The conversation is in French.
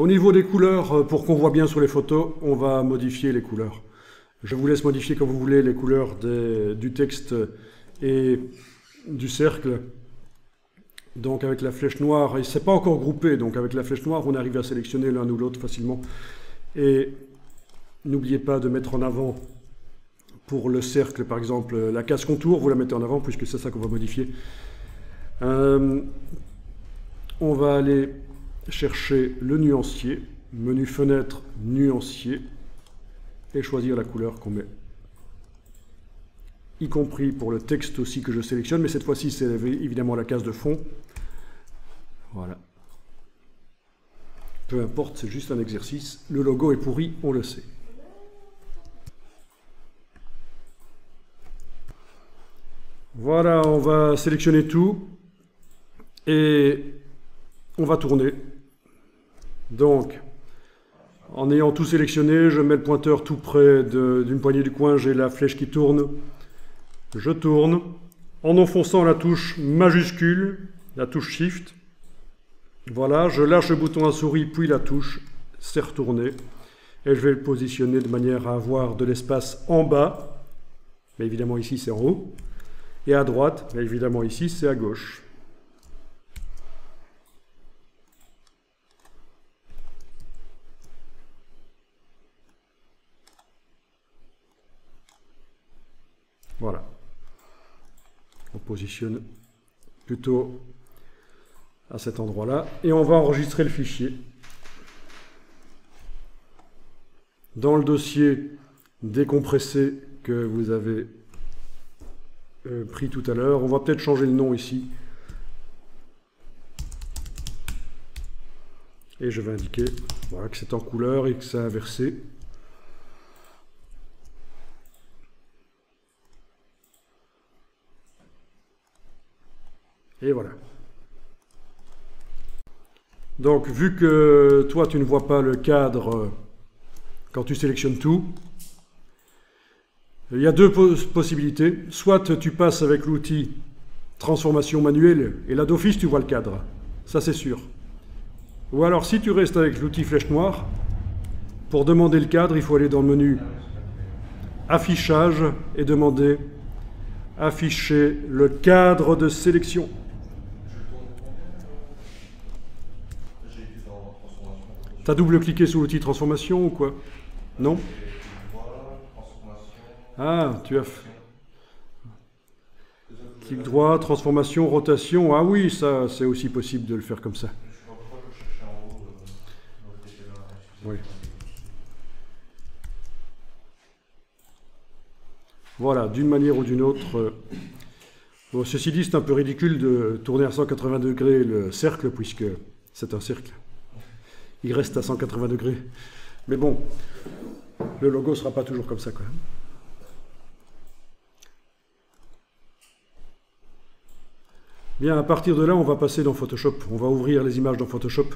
Au niveau des couleurs, euh, pour qu'on voit bien sur les photos, on va modifier les couleurs. Je vous laisse modifier comme vous voulez les couleurs du texte et du cercle. Donc avec la flèche noire, et c'est pas encore groupé, donc avec la flèche noire, on arrive à sélectionner l'un ou l'autre facilement. Et n'oubliez pas de mettre en avant pour le cercle, par exemple, la case contour, vous la mettez en avant puisque c'est ça qu'on va modifier. Euh, on va aller chercher le nuancier, menu fenêtre nuancier, et choisir la couleur qu'on met. Y compris pour le texte aussi que je sélectionne, mais cette fois-ci c'est évidemment la case de fond. Voilà. Peu importe, c'est juste un exercice. Le logo est pourri, on le sait. Voilà, on va sélectionner tout et on va tourner. Donc, en ayant tout sélectionné, je mets le pointeur tout près d'une poignée du coin, j'ai la flèche qui tourne. Je tourne en enfonçant la touche majuscule, la touche Shift. Voilà, je lâche le bouton à souris, puis la touche, c'est retourné. Et je vais le positionner de manière à avoir de l'espace en bas. Mais évidemment ici c'est en haut. Et à droite, mais évidemment ici c'est à gauche. Voilà. On positionne plutôt à cet endroit-là. Et on va enregistrer le fichier. Dans le dossier décompressé que vous avez euh, pris tout à l'heure, on va peut-être changer le nom ici. Et je vais indiquer que c'est en couleur et que c'est inversé. Et voilà. Donc, vu que toi, tu ne vois pas le cadre euh, quand tu sélectionnes tout, il y a deux possibilités. Soit tu passes avec l'outil transformation manuelle, et là d'office, tu vois le cadre. Ça, c'est sûr. Ou alors, si tu restes avec l'outil flèche noire, pour demander le cadre, il faut aller dans le menu Affichage et demander Afficher le cadre de sélection. Double-cliqué sur l'outil transformation ou quoi Non Ah, tu as. Clic droit, transformation, rotation. Ah oui, ça, c'est aussi possible de le faire comme ça. Oui. Voilà, d'une manière ou d'une autre. Euh, bon, ceci dit, c'est un peu ridicule de tourner à 180 degrés le cercle, puisque c'est un cercle il reste à 180 degrés. Mais bon, le logo ne sera pas toujours comme ça quand même. Bien, à partir de là, on va passer dans Photoshop. On va ouvrir les images dans Photoshop.